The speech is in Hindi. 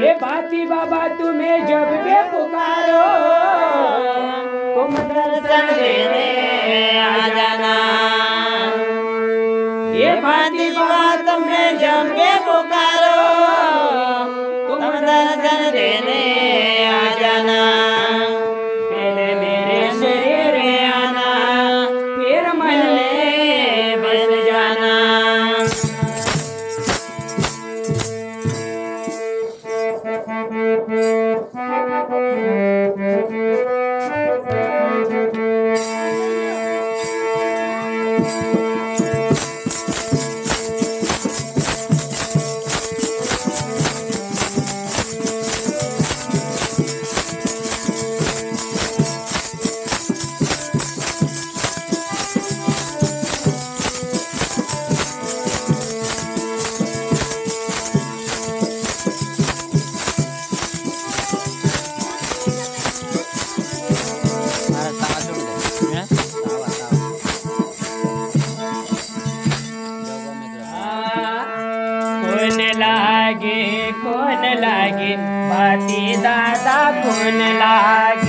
हे बाती बाबा तुम्हें जब वे पुकारो। दर्शन देने आ जाना। ये बाती बाबा तुम्हें जब वे दादा खून लाग।